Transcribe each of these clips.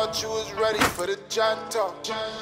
thought you was ready for the janto.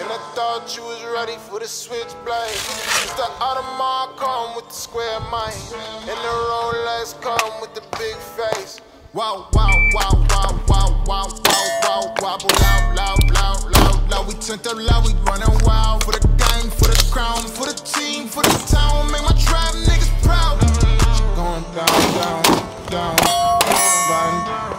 And I thought you was ready for the switchblade. It's the Audemars come with the square mind. And the Rolex come with the big face. Wow, wow, wow, wow, wow, wow, wow, wow, wobble loud, loud, loud, loud, loud. We turned up loud, we running wild for the gang, for the crown, for the team, for the town. Make my trap niggas proud. Going down, down, down.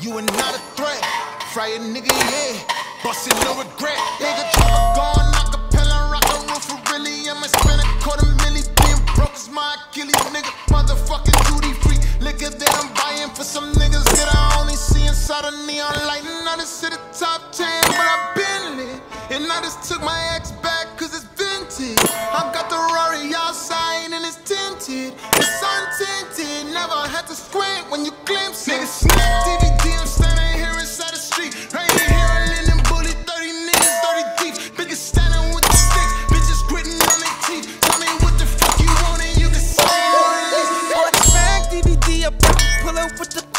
you are not a threat. Fry a nigga, yeah, bustin' no regret. Nigga, drop gone, acapella, rock a roof for really. I'ma spend a quarter milli, being broke is my Achilles, nigga. Motherfucking duty free. Liquor that I'm buying for some niggas that I only see inside a neon light. And I just hit the top 10, but I've been lit. And I just took my ex back, cause it's vintage. I got the Rory outside and it's tinted. It's untinted, never had to squint when you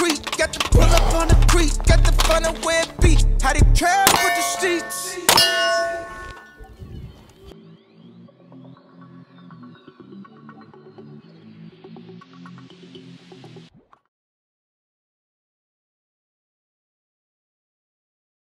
creek. Got the pull up on the creek. Got the fun of where it be. How they trap